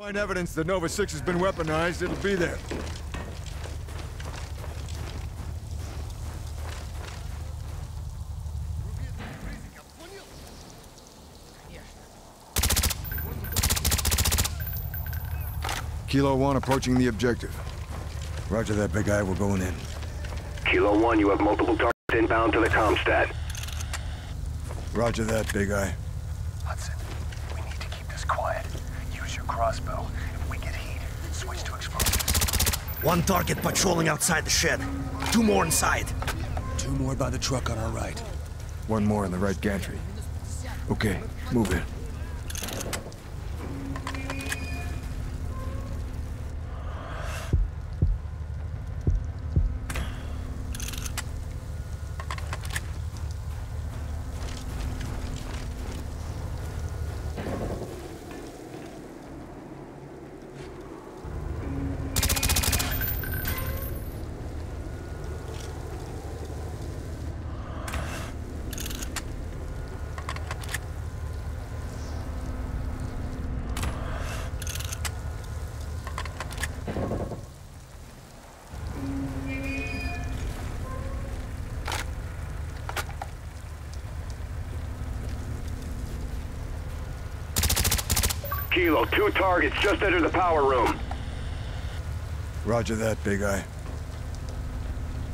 Find evidence that Nova 6 has been weaponized, it'll be there. Kilo 1 approaching the objective. Roger that, big guy. We're going in. Kilo 1, you have multiple targets inbound to the Comstat. Roger that, big guy. Hudson, Use your crossbow. If we get heat, switch to explosives. One target patrolling outside the shed. Two more inside. Two more by the truck on our right. One more in the right gantry. Okay, move in. Kilo, two targets just entered the power room. Roger that, big guy.